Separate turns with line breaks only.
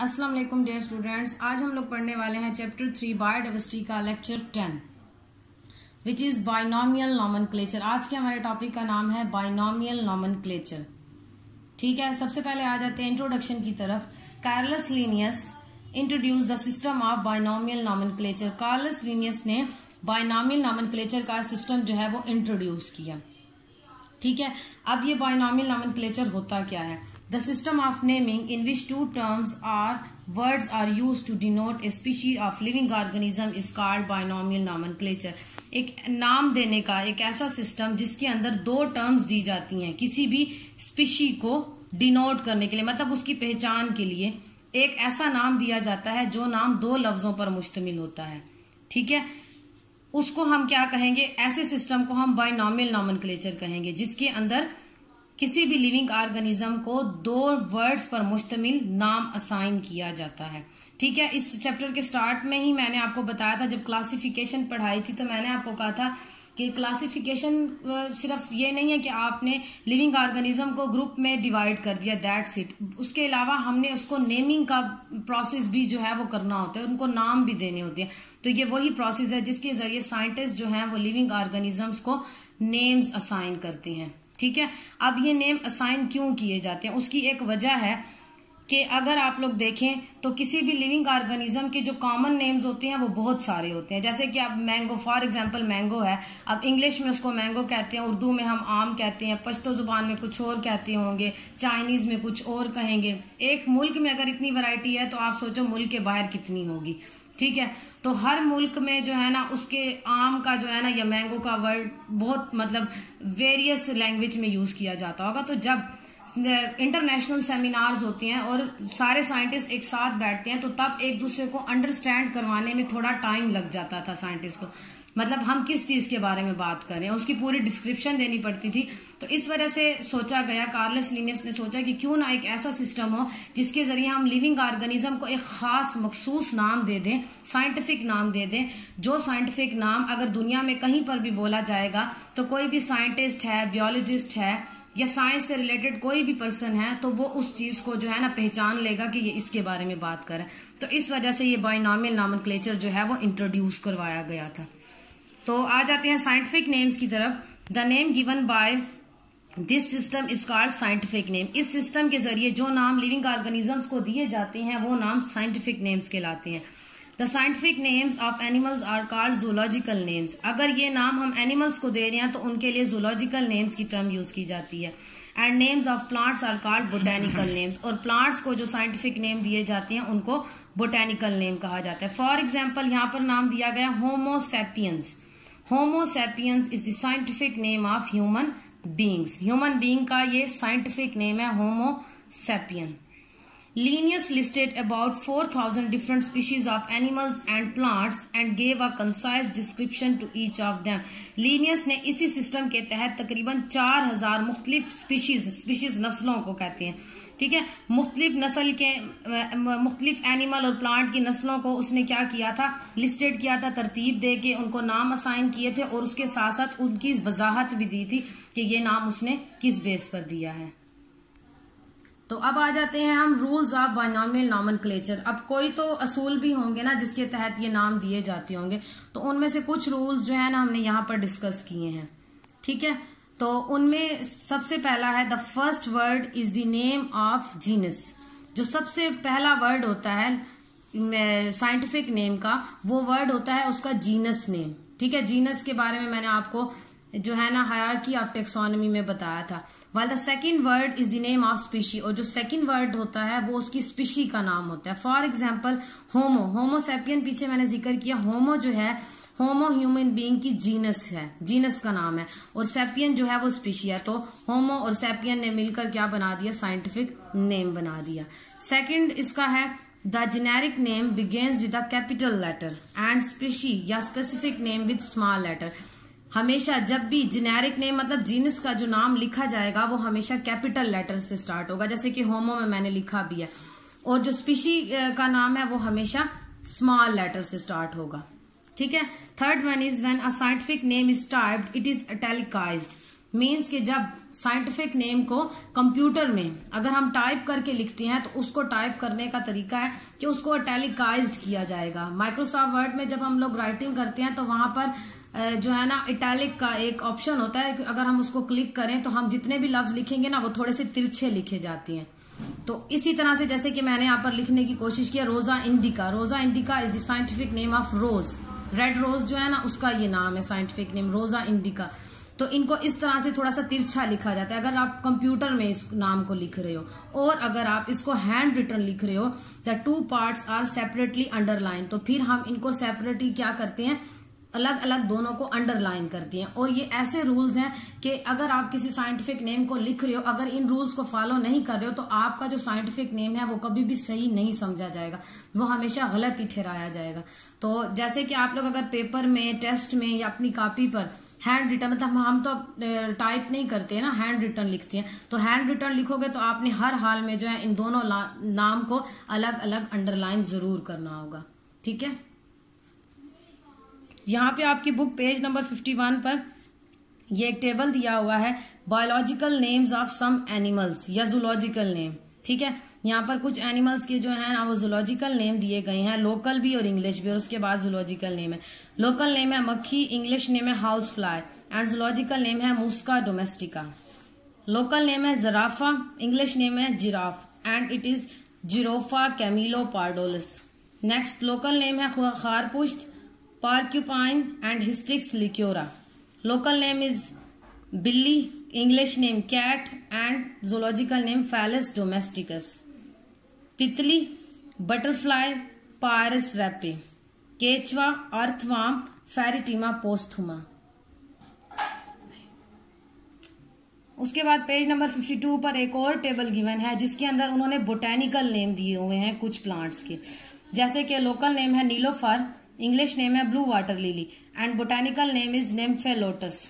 अस्सलाम वालेकुम dear students आज हम लोग पढ़ने वाले हैं चैप्टर थ्री बायोडाइवर्सिटी का lecture ten which is binomial nomen आज के हमारे टॉपिक का नाम है बाइनोमियल नॉमन ठीक है? सबसे पहले आ जाते हैं इंट्रोडक्शन की तरफ़. Carolus Linnaeus introduce the system of binomial nomen Carolus Linnaeus ने बाइनोमियल नॉमन का सिस्टम जो है वो इंट्रोड्यूस किया। ठीक है? अब ये बाइनोमियल नॉमन होता क्या है? The system of naming in which two terms or words are used to denote a species of living organism is called binomial nomenclature. एक नाम देने का एक ऐसा सिस्टम जिसके अंदर दो टर्म्स दी जाती हैं, किसी भी स्पीशी को डिनोट करने के लिए मतलब उसकी पहचान के लिए, एक ऐसा नाम दिया जाता है जो नाम दो लफ्जों पर मुश्तमिल होता है। ठीक है? उसको हम क्या कहेंगे? ऐसे सिस्टम को हम बाइनॉमियल नॉमन कहेंगे, जिसके अंदर किसी भी लिविंग ऑर्गेनिज्म को दो वर्ड्स पर मुश्तमिल नाम असाइन किया जाता है। ठीक है? इस चैप्टर के स्टार्ट में ही मैंने आपको बताया था, जब क्लासिफिकेशन पढ़ाई थी तो मैंने आपको कहा था कि क्लासिफिकेशन सिर्फ़ ये नहीं है कि आपने लिविंग ऑर्गेनिज्म को ग्रुप में डिवाइड कर दिया दैट्स इट उसके अलावा हमने उसको नेमिंग का प्रोसेस भी जो है वो करना होता है, उनको नाम भी देने होते हैं। तो ये वही प्रोसेस है जिसके ज़रिए साइंटिस्ट जो है वो लिविंग ऑर्गेनिजम्स को नेम्स असाइन करते हैं। ठीक है? अब ये नेम असाइन क्यों किए जाते हैं? उसकी एक वजह है कि अगर आप लोग देखें तो किसी भी लिविंग ऑर्गेनिज्म के जो कॉमन नेम्स होते हैं, वो बहुत सारे होते हैं। जैसे कि अब मैंगो फॉर एग्जांपल मैंगो है। अब इंग्लिश में उसको मैंगो कहते हैं, उर्दू में हम आम कहते हैं, पश्तो ज़ुबान में कुछ और कहते होंगे चाइनीज़ में कुछ और कहेंगे। एक मुल्क में अगर इतनी वैरायटी है तो आप सोचो मुल्क के बाहर कितनी होगी। ठीक है? तो हर मुल्क में जो है ना, उसके आम का जो है ना, या मैंगो का वर्ड बहुत मतलब वेरियस लैंग्वेज में यूज़ किया जाता होगा। तो जब इंटरनेशनल सेमिनार्स होते हैं और सारे साइंटिस्ट एक साथ बैठते हैं तो तब एक दूसरे को अंडरस्टैंड करवाने में थोड़ा टाइम लग जाता था साइंटिस्ट को। मतलब हम किस चीज़ के बारे में बात कर रहे हैं? उसकी पूरी डिस्क्रिप्शन देनी पड़ती थी। तो इस वजह से सोचा गया कार्लस लिनियस ने सोचा कि क्यों ना एक ऐसा सिस्टम हो जिसके ज़रिए हम लिविंग ऑर्गेनिज्म को एक खास मखसूस नाम दे दें साइंटिफिक नाम दे दें। जो साइंटिफिक नाम अगर दुनिया में कहीं पर भी बोला जाएगा तो कोई भी साइंटिस्ट है बियोलॉजिस्ट है या साइंस से रिलेटेड कोई भी पर्सन है तो वो उस चीज़ को जो है ना पहचान लेगा कि ये इसके बारे में बात कर करें तो इस वजह से ये बाइनॉमियल नामन जो है वो इंट्रोड्यूस करवाया गया था। तो आ जाते हैं साइंटिफिक नेम्स की तरफ़। The name given by this system is called scientific name इस सिस्टम के ज़रिए जो नाम लिविंग ऑर्गेनिजम्स को दिए जाते हैं, वो नाम साइंटिफिक नेम्स कहलाते हैं। The scientific names of animals are called zoological names अगर ये नाम हम एनिमल्स को दे रहे हैं तो उनके लिए जूलॉजिकल नेम्स की टर्म यूज़ की जाती है। And names of plants are called botanical names और प्लांट्स को जो साइंटिफिक नेम दिए जाते हैं, उनको बोटेनिकल नेम कहा जाता है। फॉर एग्ज़ाम्पल यहाँ पर नाम दिया गया homo sapiens homo sapiens is the scientific name of human beings human being का ये साइंटिफिक नेम है homo sapien Linnaeus listed about 4,000 different species of animals and plants and gave a concise description to each of them. Linnaeus ने इसी system के तहत तकरीबन 4,000 मुख्तलिफ़ species species नस्लों को कहते हैं। ठीक है? मुख्तलिफ़ नस्ल के मुख्तलिफ़ एनिमल और प्लांट की नस्लों को उसने क्या किया था? लिस्टेड किया था तरतीब दे के उनको नाम असाइन किए थे और उसके साथ साथ उनकी वजाहत भी दी थी कि ये नाम उसने किस बेस पर दिया है। तो अब आ जाते हैं हम रूल्स ऑफ़ बाइनॉमियल नॉमन अब कोई तो असूल भी होंगे ना जिसके तहत ये नाम दिए जाते होंगे। तो उनमें से कुछ रूल्स जो है ना हमने यहाँ पर डिस्कस किए हैं। ठीक है? तो उनमें सबसे पहला है the first word is the name of genus जो सबसे पहला वर्ड होता है साइंटिफिक नेम का, वो वर्ड होता है उसका जीनस नेम ठीक है? जीनस के बारे में मैंने आपको जो है ना हायरकी ऑफ़ टेक्सोनमी में बताया था। वाल the second word is the name of species और जो सेकेंड वर्ड होता है, वो उसकी स्पीशी का नाम होता है। फॉर एग्ज़ाम्पल होमो होमोसेपियन पीछे मैंने ज़िक्र किया होमो जो है होमो ह्यूमन बीइंग की जीनस है। जीनस का नाम है। और सेपियन जो है, वो स्पीशी है। तो होमो और सेपियन ने मिलकर क्या बना दिया? साइंटिफिक नेम बना दिया। सेकंड इसका है the generic name begins with capital letter and species या specific name with small letter हमेशा जब भी जेनेरिक नेम मतलब जीनस का जो नाम लिखा जाएगा, वो हमेशा कैपिटल लेटर से स्टार्ट होगा। जैसे कि होमो में मैंने लिखा भी है। और जो स्पीशी का नाम है, वो हमेशा स्मॉल लेटर से स्टार्ट होगा। ठीक है? Third one is when a scientific name is typed it is italicised means कि जब साइंटिफिक नेम को कंप्यूटर में अगर हम टाइप करके लिखते हैं तो उसको टाइप करने का तरीका है कि उसको इटैलिकाइज किया जाएगा। माइक्रोसॉफ्ट वर्ड में जब हम लोग राइटिंग करते हैं तो वहाँ पर जो है ना इटैलिक का एक ऑप्शन होता है अगर हम उसको क्लिक करें तो हम जितने भी लफ्ज लिखेंगे ना, वो थोड़े से तिरछे लिखे जाते हैं। तो इसी तरह से जैसे कि मैंने यहाँ पर लिखने की कोशिश किया Rosa indica. Rosa indica is the scientific name of rose red rose जो है ना, उसका ये नाम है साइंटिफिक नेम रोजा इंडिका। तो इनको इस तरह से थोड़ा सा तिरछा लिखा जाता है, अगर आप कंप्यूटर में इस नाम को लिख रहे हो। और अगर आप इसको हैंड रिटर्न लिख रहे हो the two parts are separately underline तो फिर हम इनको सेपरेटली क्या करते हैं अलग अलग दोनों को अंडरलाइन करती हैं। और ये ऐसे रूल्स हैं कि अगर आप किसी साइंटिफिक नेम को लिख रहे हो, अगर इन रूल्स को फॉलो नहीं कर रहे हो तो आपका जो साइंटिफिक नेम है, वो कभी भी सही नहीं समझा जाएगा। वो हमेशा गलत ही ठहराया जाएगा। तो जैसे कि आप लोग अगर पेपर में टेस्ट में या अपनी कापी पर हैंड रिटर्न मतलब हम तो टाइप नहीं करते हैं ना हैंड रिटर्न लिखते हैं। तो हैंड रिटर्न लिखोगे तो आपने हर हाल में जो है इन दोनों नाम को अलग अलग अंडरलाइन ज़रूर करना होगा। ठीक है? यहाँ पे आपकी बुक पेज नंबर 51 पर ये एक टेबल दिया हुआ है biological names of some animals या जूलॉजिकल नेम ठीक है? यहाँ पर कुछ एनिमल्स के जो है ना वो जूलॉजिकल नेम दिए गए हैं लोकल भी और इंग्लिश भी, और उसके बाद जूलॉजिकल नेम है। लोकल नेम है मक्खी इंग्लिश नेम है house fly and zoological name है मुस्का डोमेस्टिका लोकल नेम है जराफा इंग्लिश नेम है giraffe and it is जिरोफा camelopardalis next local name है खारपुश्त porcupine and Histix liquora. Local name is Billy, English name cat and zoological name Phallus domesticus. Titli, butterfly, Pyrus rapi. Quechua, earthworm, Ferritima posthuma. उसके बाद page number 52 पर एक और table given है जिसके अंदर उन्होंने बोटेनिकल नेम दिए हुए हैं कुछ प्लांट्स के जैसे कि लोकल नेम है नीलोफर इंग्लिश नेम है blue water lily and botanical name is Nymphaea lotus